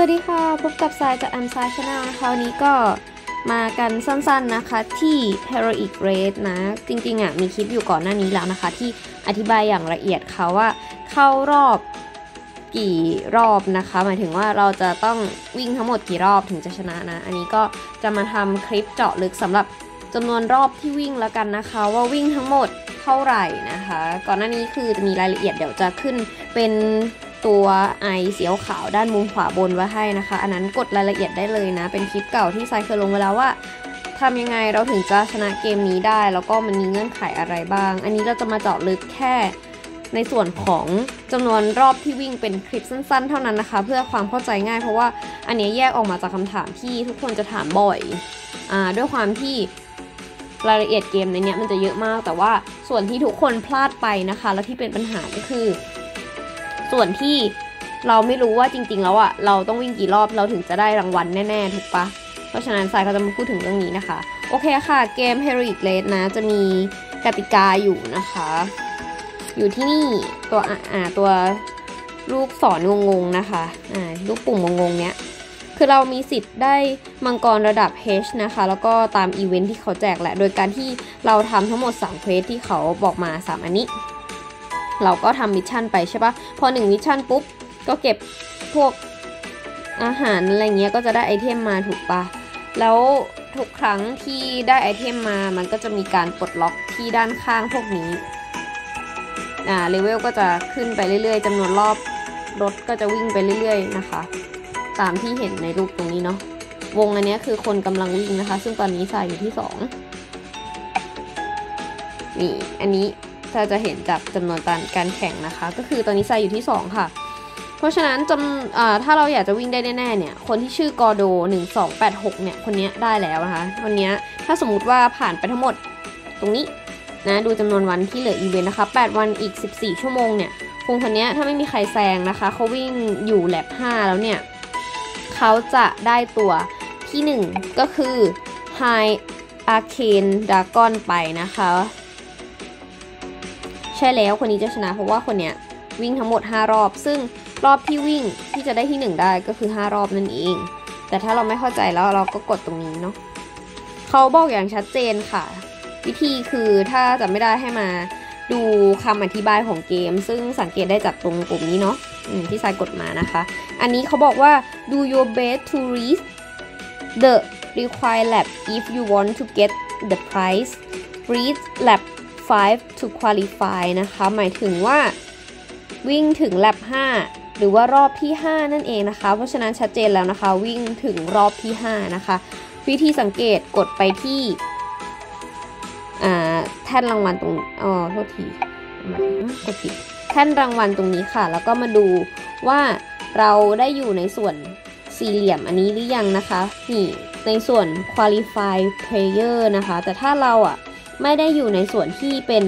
สวัสดีค่ะ พบกับซายจาก amSiNE channel นะคะวันนี้ก็มากันสั้นๆนะคะที่ Heroic Race นะ จริงๆอะมีคลิปอยู่ก่อนหน้านี้แล้วนะคะ ที่อธิบายอย่างละเอียดค่ะว่าเข้ารอบกี่รอบนะคะ หมายถึงว่าเราจะต้องวิ่งทั้งหมดกี่รอบถึงจะชนะนะ อันนี้ก็จะมาทำคลิปเจาะลึกสำหรับจำนวนรอบที่วิ่งแล้วกันนะคะ ว่าวิ่งทั้งหมดเท่าไหร่นะคะ ก่อนหน้านี้คือจะมีรายละเอียดเดี๋ยวจะขึ้นเป็น ตัวไอเสียวขาวด้านมุมขวาบนไว้ให้นะคะ อันนั้นกดรายละเอียดได้เลยนะ เป็นคลิปเก่าที่ไซเคยลงไว้แล้วว่าทำยังไงเราถึงจะชนะเกมนี้ได้ แล้วก็มันมีเงื่อนไขอะไรบ้าง อันนี้เราจะมาเจาะลึกแค่ในส่วนของจำนวนรอบที่วิ่งเป็นคลิปสั้น ๆ เท่านั้นนะคะ เพื่อความเข้าใจง่าย เพราะว่าอันนี้แยกออกมาจากคำถามที่ทุกคนจะถามบ่อยอ่าด้วยความที่รายละเอียดเกมในนี้มันจะเยอะมาก แต่ว่าส่วนที่ทุกคนพลาดไปนะคะ แล้วที่เป็นปัญหาก็คือ ส่วนที่เราไม่รู้ว่าจริง ๆ แล้วอะเราต้องวิ่งกี่รอบเราถึงจะได้รางวัลแน่ๆถูกปะเพราะฉะนั้นสายก็จะมาพูดถึงเรื่องนี้นะคะ โอเคค่ะเกม Heroic Raid นะจะมีกติกาอยู่นะคะ อยู่ที่นี่ตัวอ่าตัวลูกศรงงๆนะคะอ่าลูกปุ่มงงๆเนี้ยคือเรามีสิทธิ์ได้มังกรระดับ H นะคะ แล้วก็ตามอีเวนท์ที่เขาแจกแหละ โดยการที่เราทำทั้งหมด3 quest ที่เขาบอกมา 3 อันนี้ เราก็ทำ mission ไปใช่ปะพอ1 mission ปุ๊บก็เก็บพวกอาหารอะไรเงี้ยก็จะได้ item มาถูกปะแล้วทุกครั้งที่ได้ item มามันก็จะมีการปลดล็อกที่ด้านข้างพวกนี้อ่าเลเวลก็จะขึ้นไปเรื่อยๆจำนวนรอบรถก็จะวิ่งไปเรื่อย ๆ นะคะ ตามที่เห็นในรูปตรงนี้เนาะวงอันนี้คือคนกำลังวิ่งนะคะ ซึ่งตอนนี้ใสายอยู่ที่2นี่อันนี้ ถ้าจะเห็นจากจำนวนการการแข่งนะคะ ก็คือตอนนี้สาอยู่ที่ 2 ค่ะ เพราะฉะนั้นจำถ้าเราอยากจะวิ่งได้แน่ๆเนี่ย คนที่ชื่อกอโด 1286 เนี่ย คนนี้ได้แล้วนะคะ วันนี้ถ้าสมมุติว่าผ่านไปทั้งหมดตรงนี้นะดูจำนวนวันที่เหลืออีเวนต์นะคะ 8 วันอีก 14 ชั่วโมงเนี่ยคงคนนี้ถ้าไม่มีใครแซงนะคะเขาวิ่งอยู่แลบ5 แล้วเนี่ยเขาจะได้ตัวที่ 1 ก็คือ High Arcane Dragon ไปนะคะ ใช่แล้วคนนี้จะชนะเพราะว่าคนเนี้ยวิ่งทั้งหมด 5 รอบ ซึ่งรอบที่วิ่งที่จะได้ที่ 1 ได้ก็คือ 5 รอบนั่นเอง แต่ถ้าเราไม่เข้าใจแล้วเราก็กดตรงนี้เนาะเขาบอกอย่างชัดเจนค่ะ วิธีคือถ้าจะไม่ได้ให้มาดูคำอธิบายของเกม ซึ่งสังเกตได้จากตรงปุ่มนี้เนาะที่สายกดมานะคะ อันนี้เขาบอกว่า do your best to reach the required lap if you want to get the prize reach lap 5 to qualify นะคะ หมายถึงว่าวิ่งถึงแลบ5 หรือว่ารอบที่ 5 นั่นเองนะคะ เพราะฉะนั้นชัดเจนแล้วนะคะ วิ่งถึงรอบที่ 5 นะคะ วิธีสังเกตกดไปที่แท่นรางวัลตรงอ๋อโทษทีกดผิดแท่นรางวัลตรงนี้ค่ะ แล้วก็มาดูว่าเราได้อยู่ในส่วนสี่เหลี่ยมอันนี้หรือยังนะคะ นี่ในส่วน qualify player นะคะ แต่ถ้าเราอะ ไม่ได้อยู่ในส่วนที่เป็น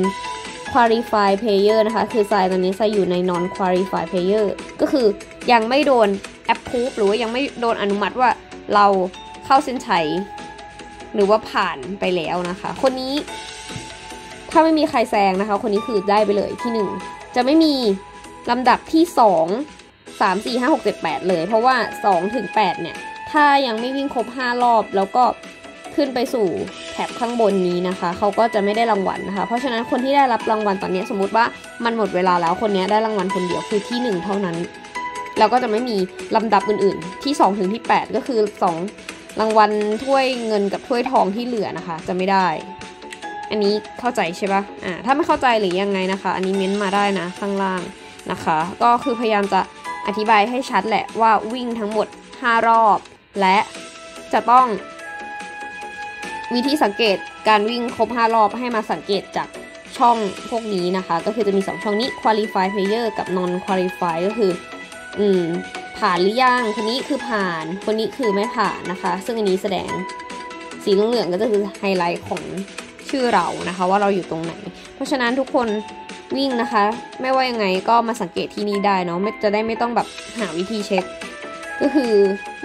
qualify player นะคะ คือทรายตอนนี้ทรายอยู่ใน non qualify player ก็คือยังไม่โดน approve หรือว่ายังไม่โดนอนุมัติว่าเราเข้าเส้นชัยหรือว่าผ่านไปแล้วนะคะ คนนี้ ถ้าไม่มีใครแซงนะคะ คนนี้คือได้ไปเลยที่ 1 จะไม่มีลำดับที่ 2 3 4 5 6 7 8 เลย เพราะว่า 2 ถึง 8 เนี่ย ถ้ายังไม่วิ่งครบ 5 รอบแล้วก็ ขึ้นไปสู่แถบข้างบนนี้นะคะ เขาก็จะไม่ได้รางวัลนะคะ เพราะฉะนั้นคนที่ได้รับรางวัลตอนนี้สมมติว่ามันหมดเวลาแล้วคนนี้ได้รางวัลคนเดียวคือที่ 1 เท่านั้น แล้วก็จะไม่มีลำดับอื่นๆ ที่2ถึงที่ 8 ก็คือ 2 รางวัลถ้วยเงินกับถ้วยทองที่เหลือนะคะ จะไม่ได้ อันนี้เข้าใจใช่ปะอ่าถ้าไม่เข้าใจหรือยังไงนะคะ อันนี้เม้นมาได้นะข้างล่างนะคะ ก็คือพยายามจะอธิบายให้ชัดแหละว่าวิ่งทั้งหมด 5 รอบ และจะต้อง วิธีสังเกตการวิ่งครบ 5 รอบให้มาสังเกตจากช่องพวกนี้นะคะ ก็คือจะมี 2 ช่องนี้ qualify player กับ non qualify ก็คือ อืม ผ่านหรือยัง คนนี้คือผ่าน คนนี้คือไม่ผ่านนะคะ ซึ่งอันนี้แสดงสีเหลืองๆก็จะคือไฮไลท์ของชื่อเรานะคะ ว่าเราอยู่ตรงไหน เพราะฉะนั้นทุกคนวิ่งนะคะ ไม่ว่ายังไงก็มาสังเกตที่นี่ได้เนาะไม่จะได้ไม่ต้องแบบหาวิธีเช็ค ก็คือ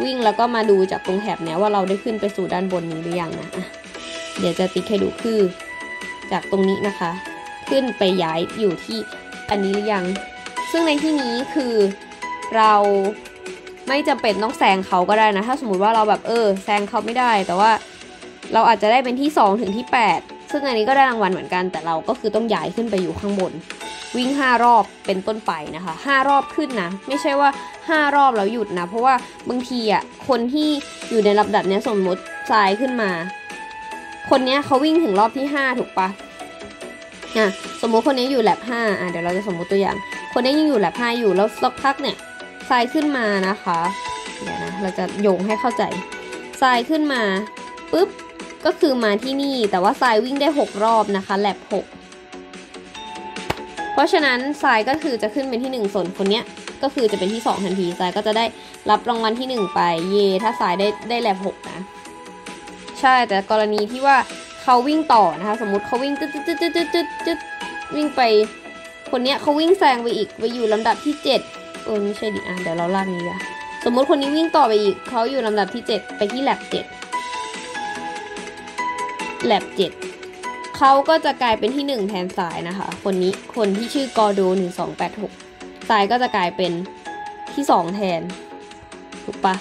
วิ่งแล้วก็มาดูจากตรงแถบเนี้ยว่าเราได้ขึ้นไปสู่ด้านบนนี้หรือยังนะเดี๋ยวจะติ๊กให้ดูคือ จากตรงนี้นะคะ ขึ้นไปย้ายอยู่ที่อันนี้หรือยัง ซึ่งในที่นี้คือเราไม่จำเป็นต้องแซงเขาก็ได้นะ ถ้าสมมติว่าเราแบบเออแซงเขาไม่ได้ แต่ว่าเราอาจจะได้เป็นที่ 2 ถึงที่ 8 ซึ่งอันนี้ก็ได้รางวัลเหมือนกัน แต่เราก็คือต้องย้ายขึ้นไปอยู่ข้างบน วิ่ง 5 รอบเป็นต้นไปนะคะ 5 รอบขึ้นนะ ไม่ใช่ว่า 5 รอบแล้วหยุดนะ เพราะว่าบางทีอะคนที่อยู่ในลำดับเนี้ยสมมติทรายขึ้นมา คนเนี้ยเขาวิ่งถึงรอบที่ 5 ถูกปะอะสมมุติคนนี้อยู่แลบ5อะเดี๋ยวเราจะสมมุติตัวอย่าง คนนี้ยังอยู่แลบ5อยู่แล้วสักพักเนี่ยทรายขึ้นมานะคะเดี๋ยวนะเราจะโยงให้เข้าใจทรายขึ้นมาปุ๊บก็คือมาที่นี่แต่ว่าทรายวิ่งได้ 6 รอบนะคะแลบ6 เพราะฉะนั้นทรายก็คือจะขึ้นเป็นที่ 1 ส่วนคนเนี้ยก็คือจะเป็นที่ 2 ทันทีทรายก็จะได้รับรางวัลที่ 1 ไป เย ถ้าทรายได้ได้แลบ6นะ ใช่แต่กรณีที่ว่าเขาวิ่งต่อนะคะสมมติเขาวิ่งตึ๊ดตึ๊ดตึ๊ดตึ๊ดตึ๊ดตึ๊ดตึ๊ดวิ่งไป คนเนี้ยเขาวิ่งแซงไปอีกไปอยู่ลำดับที่ 7 เออไม่ใช่ดิอะเดี๋ยวเราลากนี้ละสมมติคนนี้วิ่งต่อไปอีกเขาอยู่ลำดับที่ 7 ไปที่แลบ7แลบ7 เขาก็จะกลายเป็นที่ 1 แทนสายนะคะ คนนี้คนที่ชื่อกอโด1286สายก็จะกลายเป็นที่ 2 แทน ถูกปะ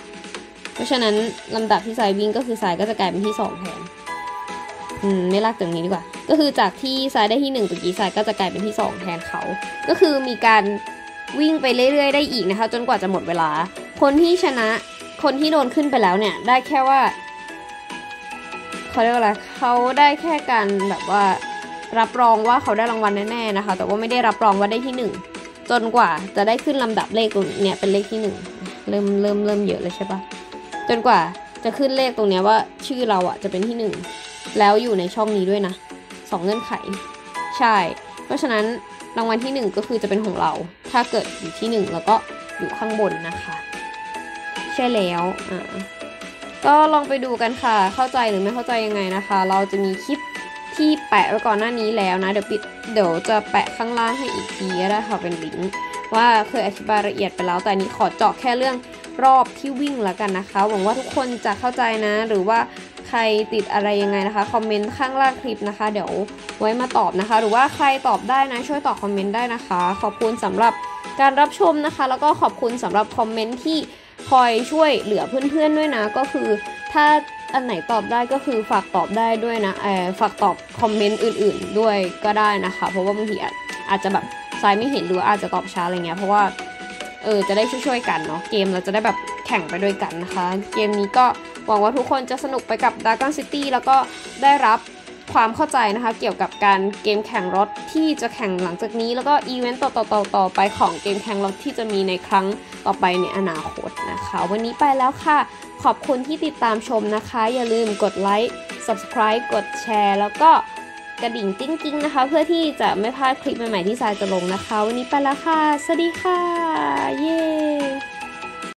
เพราะฉะนั้นลำดับที่สายวิ่งก็คือสายก็จะกลายเป็นที่ 2 แทน อืมไม่ลากตรงนี้ดีกว่า ก็คือจากที่สายได้ที่1นึ่งตะกี้สายก็จะกลายเป็นที่ 2 แทนเขา ก็คือมีการวิ่งไปเรื่อยๆ ได้อีกนะคะ จนกว่าจะหมดเวลา คนที่ชนะคนที่โดนขึ้นไปแล้วเนี่ย ได้แค่ว่า เขาเรียกว่าอะไรเขาได้แค่การแบบว่ารับรองว่าเขาได้รางวัลแน่ๆนะคะ แต่ว่าไม่ได้รับรองว่าได้ที่หนึ่งจนกว่าจะได้ขึ้นลำดับเลขตรงเนี้ยเป็นเลขที่หนึ่งเริ่มเริ่มเริ่มเยอะเลยใช่ปะจนกว่าจะขึ้นเลขตรงเนี้ยว่าชื่อเราอะจะเป็นที่หนึ่งแล้วอยู่ในช่องนี้ด้วยนะสองเงื่อนไข ใช่ เพราะฉะนั้นรางวัลที่หนึ่งก็คือจะเป็นของเรา ถ้าเกิดอยู่ที่หนึ่งแล้วก็อยู่ข้างบนนะคะ ใช่แล้วอ่า ก็ลองไปดูกันค่ะ เข้าใจหรือไม่เข้าใจยังไงนะคะ เราจะมีคลิปที่แปะไว้ก่อนหน้านี้แล้วนะ เดี๋ยวปิดเดี๋ยวจะแปะข้างล่างให้อีกทีก็ได้ค่ะเป็นลิงก์ว่าเคยอธิบายละเอียดไปแล้ว แต่อันนี้ขอเจาะแค่เรื่องรอบที่วิ่งแล้วกันนะคะ หวังว่าทุกคนจะเข้าใจนะ หรือว่าใครติดอะไรยังไงนะคะคอมเมนต์ข้างล่างคลิปนะคะ เดี๋ยวไว้มาตอบนะคะ หรือว่าใครตอบได้นะ ช่วยตอบคอมเมนต์ได้นะคะ ขอบคุณสำหรับการรับชมนะคะ แล้วก็ขอบคุณสำหรับ comment ที่ คอยช่วยเหลือเพื่อนๆด้วยนะ ก็คือถ้าอันไหนตอบได้ก็คือฝากตอบได้ด้วยนะเออฝากตอบ comment อื่น ๆ ด้วยก็ได้นะคะ เพราะว่าบางทีอาจอาจจะแบบซายไม่เห็นหรืออาจจะตอบช้าอะไรเงี้ยเพราะว่าเออจะได้ช่วยๆกันเนาะเกมเราจะได้แบบแข่งไปด้วยกันนะคะ เกมนี้ก็หวังว่าทุกคนจะสนุกไปกับ Dragon City แล้วก็ได้รับ ความเข้าใจนะคะ เกี่ยวกับการเกมแข่งรถที่จะแข่งหลังจากนี้ แล้วก็อีเวนต์ต่อๆๆไปของเกมแข่งรถที่จะมีในครั้งต่อไปในอนาคตนะคะ วันนี้ไปแล้วค่ะ ขอบคุณที่ติดตามชมนะคะ อย่าลืมกดไลค์ subscribe กดแชร์ แล้วก็กระดิ่งจิ้งกิ้งนะคะ เพื่อที่จะไม่พลาดคลิปใหม่ๆที่ทรายจะลงนะคะ วันนี้ไปแล้วค่ะ สวัสดีค่ะ เย้